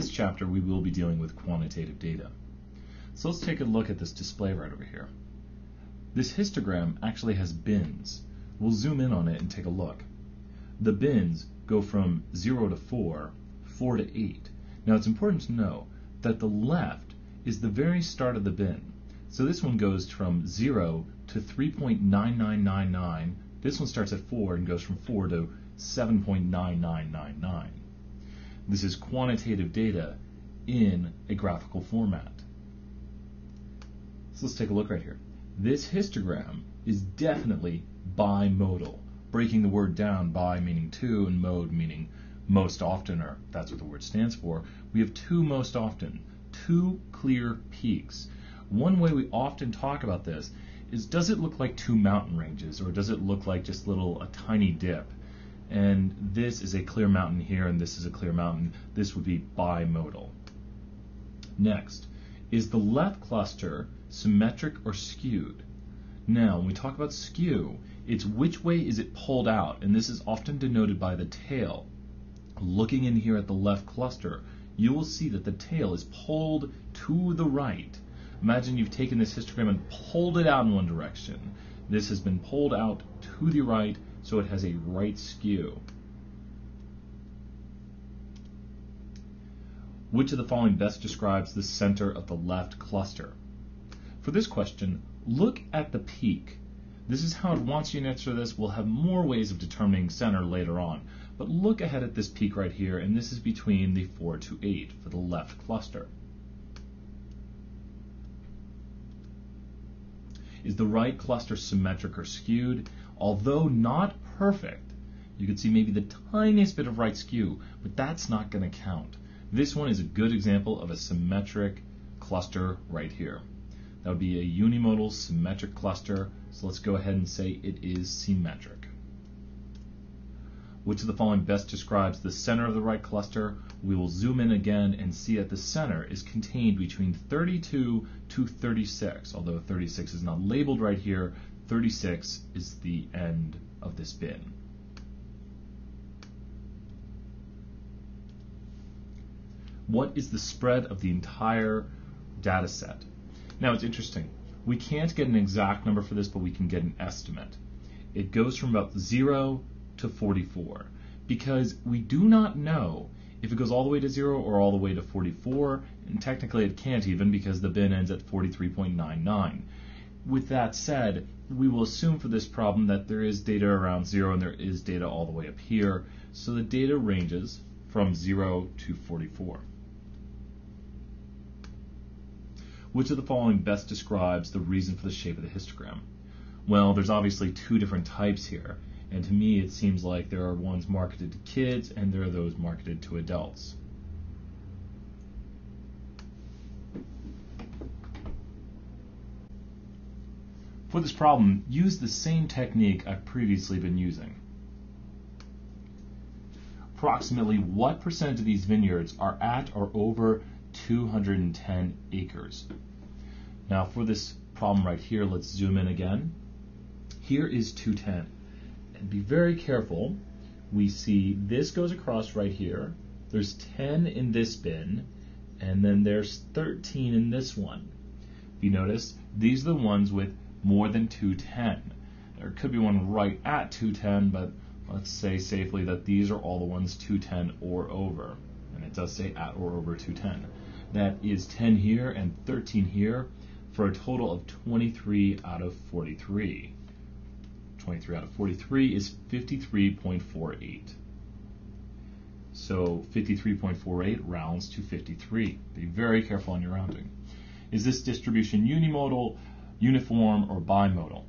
this chapter we will be dealing with quantitative data. So let's take a look at this display right over here. This histogram actually has bins. We'll zoom in on it and take a look. The bins go from 0 to 4, 4 to 8. Now it's important to know that the left is the very start of the bin. So this one goes from 0 to 3.9999. This one starts at 4 and goes from 4 to 7.9999. This is quantitative data in a graphical format. So let's take a look right here. This histogram is definitely bimodal, breaking the word down bi meaning two and mode meaning most often, or that's what the word stands for. We have two most often, two clear peaks. One way we often talk about this is does it look like two mountain ranges or does it look like just little a tiny dip? And this is a clear mountain here and this is a clear mountain. This would be bimodal. Next, is the left cluster symmetric or skewed? Now, when we talk about skew, it's which way is it pulled out, and this is often denoted by the tail. Looking in here at the left cluster, you will see that the tail is pulled to the right. Imagine you've taken this histogram and pulled it out in one direction. This has been pulled out to the right, so it has a right skew. Which of the following best describes the center of the left cluster? For this question, look at the peak. This is how it wants you to answer this. We'll have more ways of determining center later on. But look ahead at this peak right here, and this is between the 4 to 8 for the left cluster. Is the right cluster symmetric or skewed? Although not perfect, you can see maybe the tiniest bit of right skew, but that's not going to count. This one is a good example of a symmetric cluster right here. That would be a unimodal symmetric cluster, so let's go ahead and say it is symmetric. Which of the following best describes the center of the right cluster? We will zoom in again and see that the center is contained between 32 to 36. Although 36 is not labeled right here, 36 is the end of this bin. What is the spread of the entire data set? Now it's interesting. We can't get an exact number for this, but we can get an estimate. It goes from about 0 to 44 because we do not know if it goes all the way to 0 or all the way to 44, and technically it can't even because the bin ends at 43.99. With that said, we will assume for this problem that there is data around 0 and there is data all the way up here, so the data ranges from 0 to 44. Which of the following best describes the reason for the shape of the histogram? Well, there's obviously two different types here. And to me, it seems like there are ones marketed to kids and there are those marketed to adults. For this problem, use the same technique I've previously been using. Approximately what percent of these vineyards are at or over 210 acres? Now for this problem right here, let's zoom in again. Here is 210 and be very careful. We see this goes across right here. There's 10 in this bin, and then there's 13 in this one. If you notice, these are the ones with more than 210. There could be one right at 210, but let's say safely that these are all the ones 210 or over. And it does say at or over 210. That is 10 here and 13 here for a total of 23 out of 43. 23 out of 43 is 53.48. So 53.48 rounds to 53. Be very careful on your rounding. Is this distribution unimodal, uniform, or bimodal?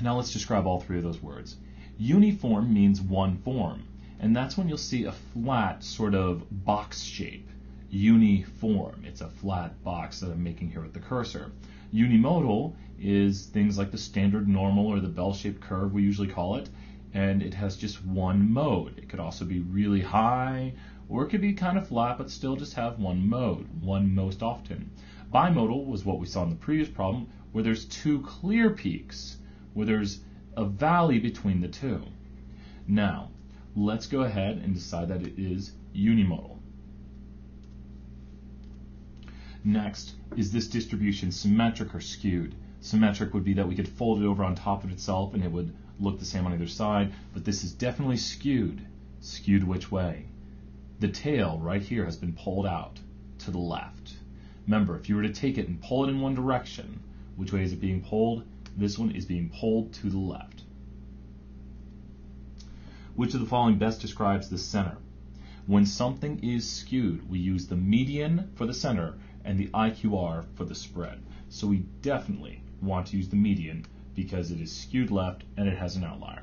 Now let's describe all three of those words. Uniform means one form, and that's when you'll see a flat sort of box shape. Uniform, it's a flat box that I'm making here with the cursor. Unimodal is things like the standard normal or the bell-shaped curve we usually call it, and it has just one mode. It could also be really high, or it could be kind of flat but still just have one mode, one most often. Bimodal was what we saw in the previous problem, where there's two clear peaks, where there's a valley between the two. Now, let's go ahead and decide that it is unimodal. Next, is this distribution symmetric or skewed? Symmetric would be that we could fold it over on top of itself and it would look the same on either side, but this is definitely skewed. Skewed which way? The tail right here has been pulled out to the left. Remember, if you were to take it and pull it in one direction, which way is it being pulled? This one is being pulled to the left. Which of the following best describes the center? When something is skewed, we use the median for the center and the IQR for the spread. So we definitely want to use the median because it is skewed left and it has an outlier.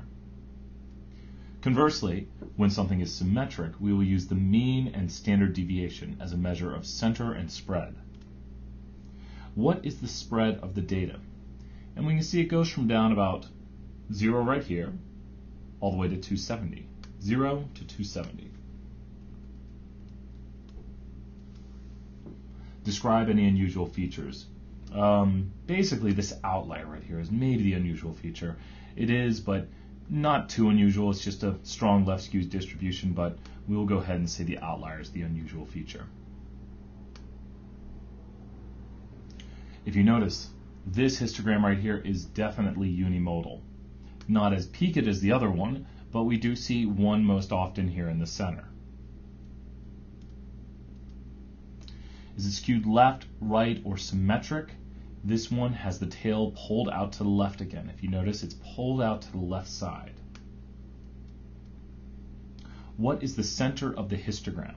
Conversely, when something is symmetric, we will use the mean and standard deviation as a measure of center and spread. What is the spread of the data? And we can see it goes from down about 0 right here all the way to 270. 0 to 270. Describe any unusual features. Um, basically, this outlier right here is maybe the unusual feature. It is, but not too unusual. It's just a strong left skews distribution, but we will go ahead and say the outlier is the unusual feature. If you notice, this histogram right here is definitely unimodal. Not as peaked as the other one, but we do see one most often here in the center. Is it skewed left, right, or symmetric? This one has the tail pulled out to the left again. If you notice, it's pulled out to the left side. What is the center of the histogram?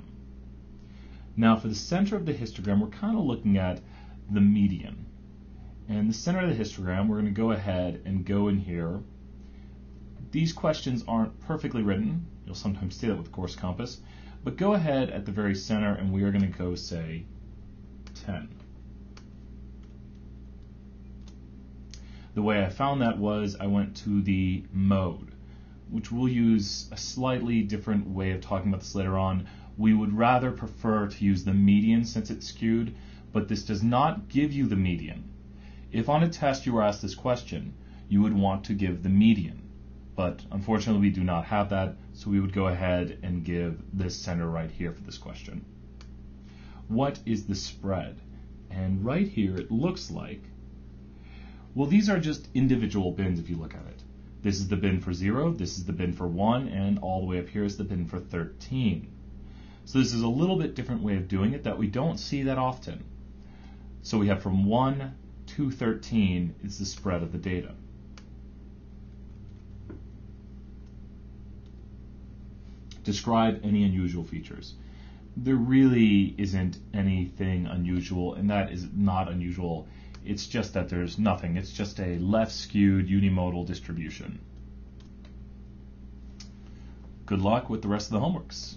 Now, for the center of the histogram, we're kind of looking at the median. And the center of the histogram, we're going to go ahead and go in here. These questions aren't perfectly written. You'll sometimes see that with the Course Compass. But go ahead at the very center, and we are going to go, say, 10. The way I found that was I went to the mode, which we'll use a slightly different way of talking about this later on. We would rather prefer to use the median since it's skewed, but this does not give you the median. If on a test you were asked this question, you would want to give the median. But unfortunately, we do not have that, so we would go ahead and give this center right here for this question what is the spread? And right here it looks like, well, these are just individual bins if you look at it. This is the bin for 0, this is the bin for 1, and all the way up here is the bin for 13. So this is a little bit different way of doing it that we don't see that often. So we have from 1 to 13 is the spread of the data. Describe any unusual features there really isn't anything unusual, and that is not unusual. It's just that there's nothing. It's just a left skewed unimodal distribution. Good luck with the rest of the homeworks.